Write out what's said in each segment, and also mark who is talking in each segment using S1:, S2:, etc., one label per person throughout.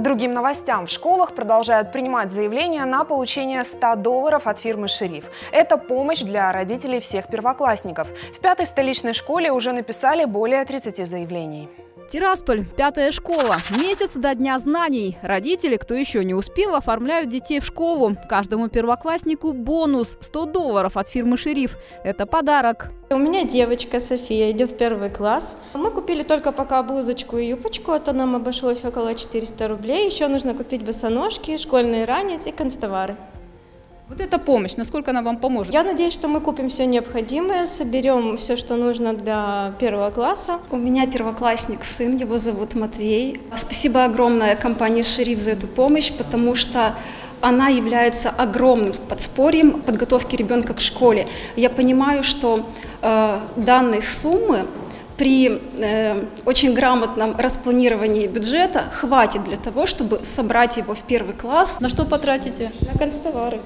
S1: другим новостям. В школах продолжают принимать заявления на получение 100 долларов от фирмы «Шериф». Это помощь для родителей всех первоклассников. В пятой столичной школе уже написали более 30 заявлений.
S2: Тирасполь, пятая школа. Месяц до Дня знаний. Родители, кто еще не успел, оформляют детей в школу. Каждому первокласснику бонус – 100 долларов от фирмы «Шериф». Это подарок.
S3: У меня девочка София идет в первый класс. Мы купили только пока блузочку и юбочку, это нам обошлось около 400 рублей. Еще нужно купить босоножки, школьные ранец и констовары.
S2: Вот эта помощь, насколько она вам поможет?
S3: Я надеюсь, что мы купим все необходимое, соберем все, что нужно для первого класса.
S4: У меня первоклассник сын, его зовут Матвей. Спасибо огромное компании «Шериф» за эту помощь, потому что она является огромным подспорьем подготовки ребенка к школе. Я понимаю, что э, данной суммы при э, очень грамотном распланировании бюджета хватит для того, чтобы собрать его в первый класс.
S2: На что потратите?
S3: На констовары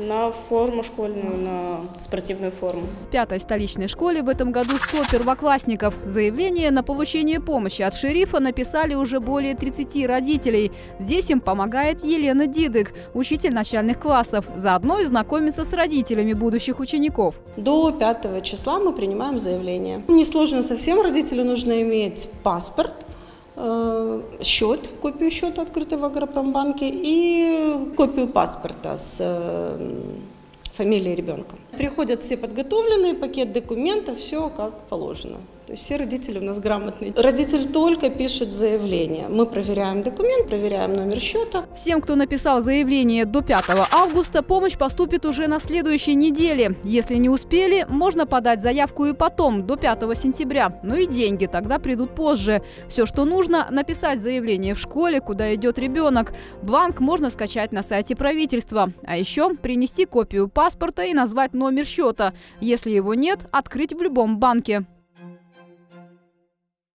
S3: на форму школьную, на спортивную форму.
S2: В пятой столичной школе в этом году 100 первоклассников. Заявление на получение помощи от шерифа написали уже более 30 родителей. Здесь им помогает Елена Дидык, учитель начальных классов. Заодно и знакомиться с родителями будущих учеников.
S5: До 5 числа мы принимаем заявление. Несложно совсем, родителю нужно иметь паспорт, счет, копию счета открытого в Агропромбанке и копию паспорта с фамилией ребенка. Приходят все подготовленные, пакет документов, все как положено. То есть все родители у нас грамотные. Родитель только пишет заявление. Мы проверяем документ, проверяем номер счета.
S2: Всем, кто написал заявление до 5 августа, помощь поступит уже на следующей неделе. Если не успели, можно подать заявку и потом, до 5 сентября. Ну и деньги тогда придут позже. Все, что нужно, написать заявление в школе, куда идет ребенок. Бланк можно скачать на сайте правительства. А еще принести копию паспорта и назвать номер счета. Если его нет, открыть в любом банке.